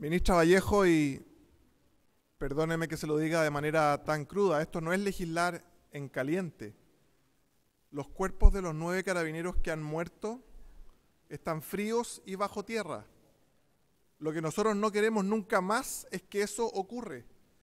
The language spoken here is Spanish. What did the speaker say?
Ministra Vallejo, y perdóneme que se lo diga de manera tan cruda, esto no es legislar en caliente. Los cuerpos de los nueve carabineros que han muerto están fríos y bajo tierra. Lo que nosotros no queremos nunca más es que eso ocurre.